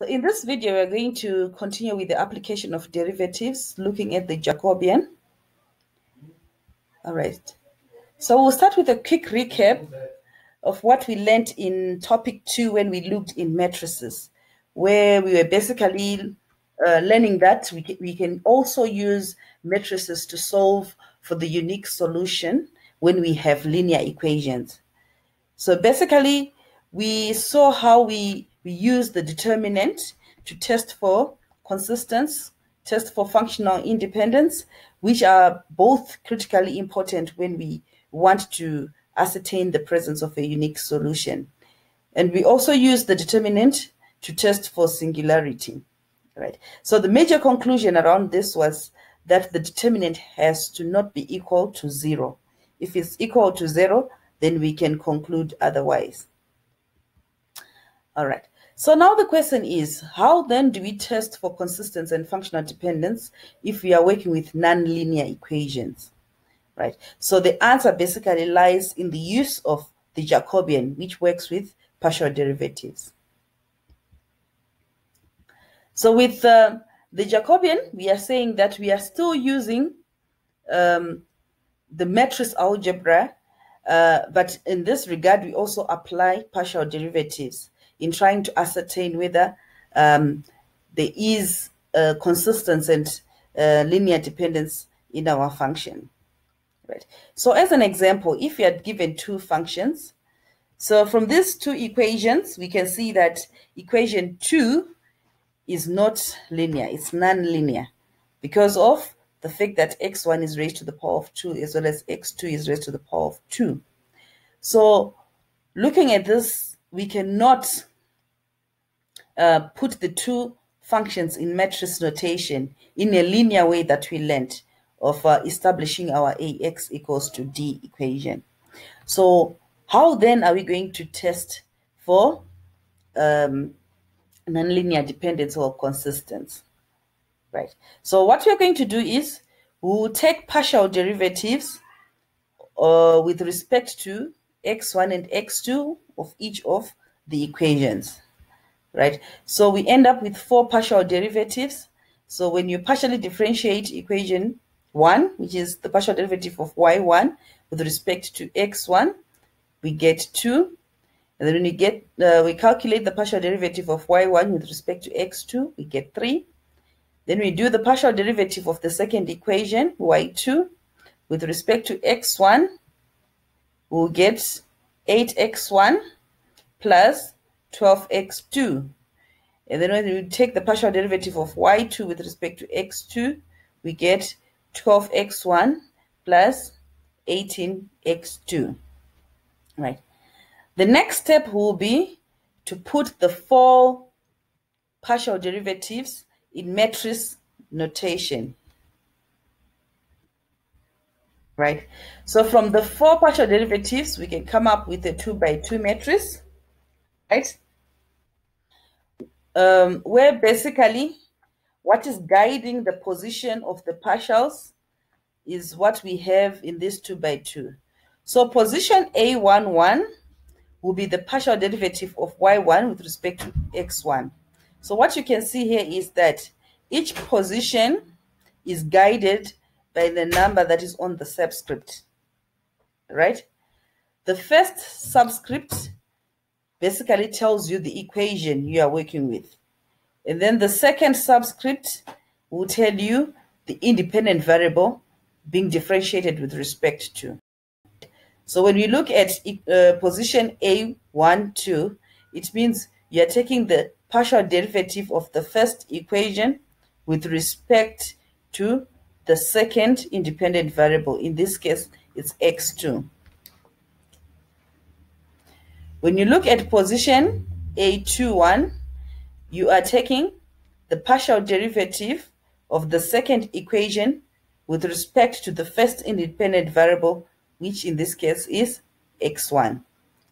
So in this video, we're going to continue with the application of derivatives, looking at the Jacobian. All right. So we'll start with a quick recap of what we learned in topic two when we looked in matrices, where we were basically uh, learning that we we can also use matrices to solve for the unique solution when we have linear equations. So basically, we saw how we we use the determinant to test for consistence, test for functional independence, which are both critically important when we want to ascertain the presence of a unique solution. And we also use the determinant to test for singularity. Right. So the major conclusion around this was that the determinant has to not be equal to zero. If it's equal to zero, then we can conclude otherwise. All right. So now the question is, how then do we test for consistency and functional dependence if we are working with nonlinear equations? Right. So the answer basically lies in the use of the Jacobian, which works with partial derivatives. So with uh, the Jacobian, we are saying that we are still using um, the matrix algebra, uh, but in this regard, we also apply partial derivatives in trying to ascertain whether um, there is consistency and uh, linear dependence in our function. Right. So as an example, if you had given two functions, so from these two equations, we can see that equation 2 is not linear, it's non-linear because of the fact that x1 is raised to the power of 2 as well as x2 is raised to the power of 2. So looking at this, we cannot uh, put the two functions in matrix notation in a linear way that we learned of uh, establishing our ax equals to d equation. So how then are we going to test for um, nonlinear dependence or consistency? Right. So what we're going to do is we'll take partial derivatives uh, with respect to x1 and x2 of each of the equations right? So we end up with four partial derivatives. So when you partially differentiate equation 1, which is the partial derivative of y1 with respect to x1, we get 2. And then when we get, uh, we calculate the partial derivative of y1 with respect to x2, we get 3. Then we do the partial derivative of the second equation, y2, with respect to x1, we'll get 8x1 plus 12x2. And then when we take the partial derivative of y2 with respect to x2, we get 12x1 plus 18x2. Right. The next step will be to put the four partial derivatives in matrix notation. Right. So from the four partial derivatives, we can come up with a 2 by 2 matrix right? Um, where basically what is guiding the position of the partials is what we have in this 2 by 2. So position A11 will be the partial derivative of y1 with respect to x1. So what you can see here is that each position is guided by the number that is on the subscript, right? The first subscript basically tells you the equation you are working with. And then the second subscript will tell you the independent variable being differentiated with respect to. So when we look at uh, position A1, 2, it means you're taking the partial derivative of the first equation with respect to the second independent variable. In this case, it's x2. When you look at position A21, you are taking the partial derivative of the second equation with respect to the first independent variable, which in this case is x1.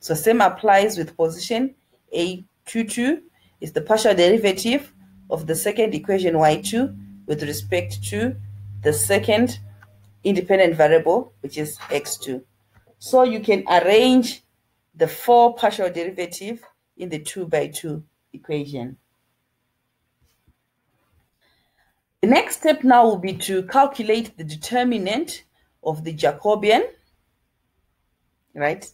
So same applies with position A22 is the partial derivative of the second equation y2 with respect to the second independent variable, which is x2. So you can arrange the four partial derivative in the 2 by 2 equation. The next step now will be to calculate the determinant of the Jacobian, right?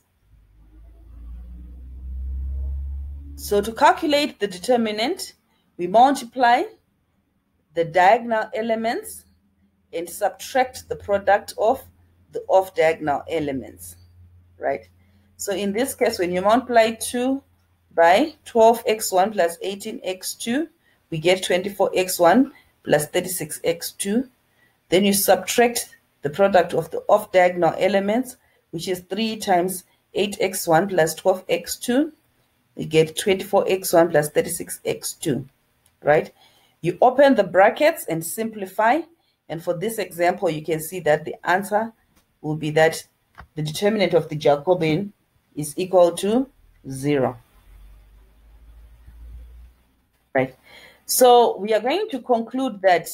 So to calculate the determinant, we multiply the diagonal elements and subtract the product of the off diagonal elements, right? So in this case, when you multiply 2 by 12x1 plus 18x2, we get 24x1 plus 36x2. Then you subtract the product of the off diagonal elements, which is 3 times 8x1 plus 12x2. You get 24x1 plus 36x2, right? You open the brackets and simplify. And for this example, you can see that the answer will be that the determinant of the Jacobian is equal to 0. Right. So we are going to conclude that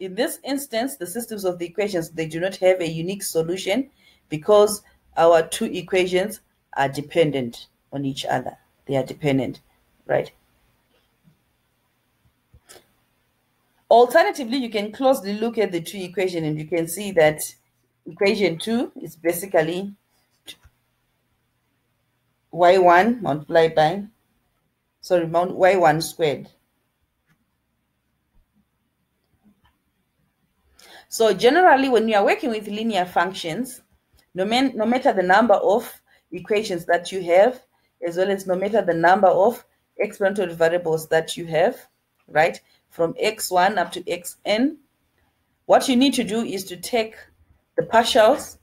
in this instance, the systems of the equations, they do not have a unique solution because our two equations are dependent on each other. They are dependent, right? Alternatively, you can closely look at the two equation and you can see that equation 2 is basically y1 multiplied by, sorry, y1 squared. So generally, when you are working with linear functions, no, man, no matter the number of equations that you have, as well as no matter the number of exponential variables that you have, right, from x1 up to xn, what you need to do is to take the partials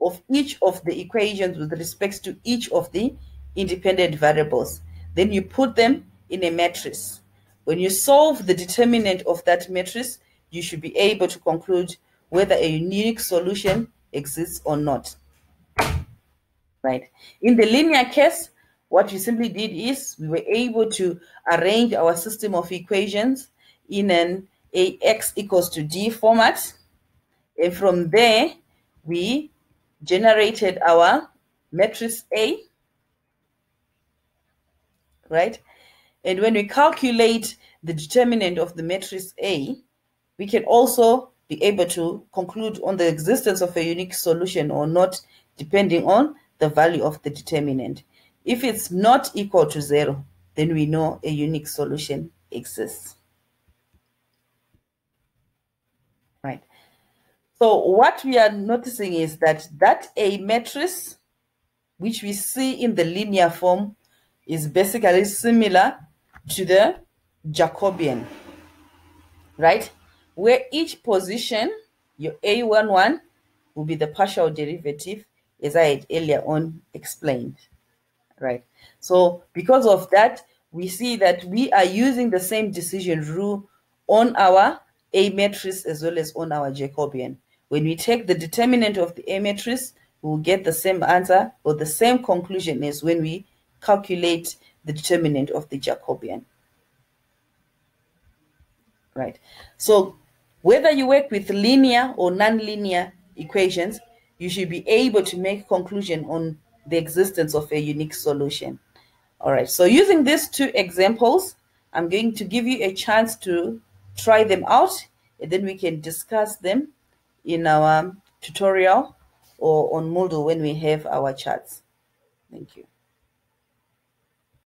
of each of the equations with respect to each of the independent variables. Then you put them in a matrix. When you solve the determinant of that matrix, you should be able to conclude whether a unique solution exists or not. Right. In the linear case, what we simply did is we were able to arrange our system of equations in an ax equals to d format. And from there, we generated our matrix A, right? And when we calculate the determinant of the matrix A, we can also be able to conclude on the existence of a unique solution or not, depending on the value of the determinant. If it's not equal to zero, then we know a unique solution exists. Right. So what we are noticing is that that A matrix, which we see in the linear form, is basically similar to the Jacobian, right? where each position, your A11, will be the partial derivative, as I had earlier on explained, right? So because of that, we see that we are using the same decision rule on our A matrix as well as on our Jacobian. When we take the determinant of the A matrix, we'll get the same answer or the same conclusion as when we calculate the determinant of the Jacobian. Right. So whether you work with linear or nonlinear equations, you should be able to make conclusion on the existence of a unique solution. All right, so using these two examples, I'm going to give you a chance to try them out, and then we can discuss them in our tutorial or on Moodle when we have our chats. Thank you.